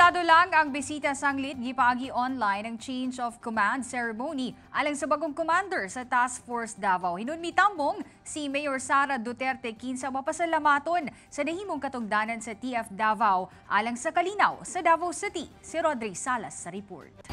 Limitado lang ang bisita sanglit gipaagi online ang change of command ceremony alang sa bagong commander sa Task Force Davao. Hinun mitambong si Mayor Sara Duterte kinsa mapasalamaton sa nahimong katungdanan sa TF Davao alang sa kalinaw sa Davao City. Si Rodri Salas sa report.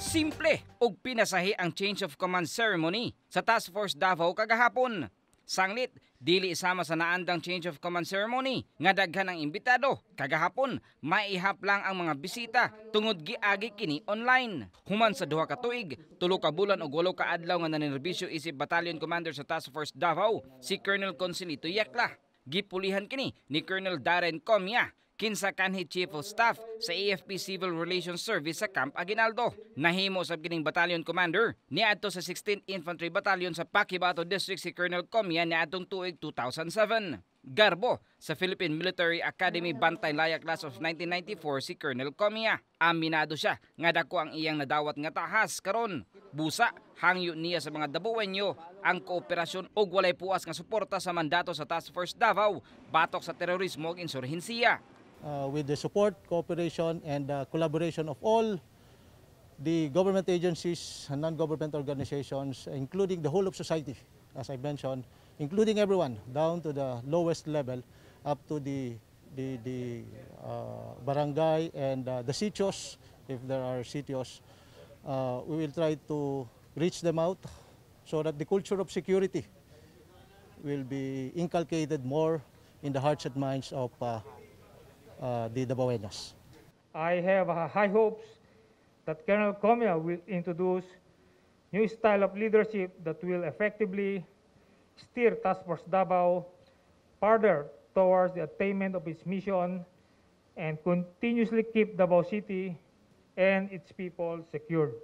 Simple ug pinasahi ang change of command ceremony sa Task Force Davao kagahapon. Sanglit, dili isama sa naandang change of command ceremony nga daghan ang imbitado. Kagahapon, maihap lang ang mga bisita tungod giagi kini online. Human sa duha ka tuig, tulo ka bulan og walo ka adlaw nga nanerbisyo isip Battalion Commander sa Task Force Davao, si Colonel Consilito Yakla. Gipulihan kini ni Colonel Darren Comia kinsa kanhi Chief of Staff sa AFP Civil Relations Service sa Camp Aguinaldo. Nahimo sa kining Battalion Commander niadto sa 16th Infantry Battalion sa Paquibato District si Colonel Comia niadtong tuig 2007. Garbo sa Philippine Military Academy Bantay Laya Class of 1994 si Colonel Comia. Aminado siya nga dako ang iyang nadawat nga tahas karon. Busa hangyo niya sa mga dabuwenyo ang kooperasyon ug walay puas nga suporta sa mandato sa Task Force Davao batok sa terorismo ug insurhensiya. Uh, with the support, cooperation, and uh, collaboration of all the government agencies and non-government organizations, including the whole of society, as I mentioned, including everyone, down to the lowest level, up to the, the, the uh, barangay and uh, the sitios, if there are sitios. Uh, we will try to reach them out so that the culture of security will be inculcated more in the hearts and minds of uh, the Dabaweños. I have uh, high hopes that Colonel Comia will introduce new style of leadership that will effectively steer Task Force Davao further towards the attainment of its mission and continuously keep Davao City and its people secured.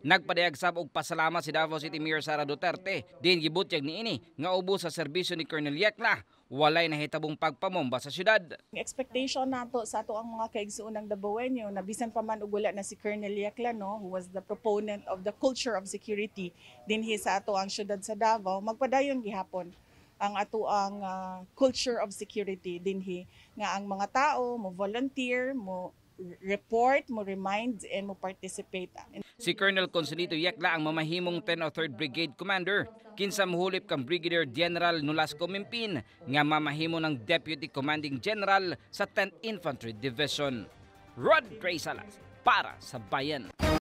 Nagpadayag sab og pasalamat si Davao City Mayor Sara Duterte din gibutyag niini nga ubos sa serbisyo ni Colonel Yakla walay nahitabong pagpamomba sa syudad. expectation nato sa ato ang mga kaigsuon ng Dabawenyo na bisan pa man ug wala na si Colonel Yakla no who was the proponent of the culture of security dinhi sa ato ang syudad sa Davao magpadayon gihapon ang ato ang ah, culture of security dinhi nga ang mga tao mo volunteer mo report mo remind and mo participate Si Colonel Consolito Yakla ang mamahimong 10 o 3rd Brigade Commander. Kinsa muhulip kang Brigadier General Nolasco Mimpin nga mamahimo ng Deputy Commanding General sa 10th Infantry Division. Rod Gray Salas para sa Bayan.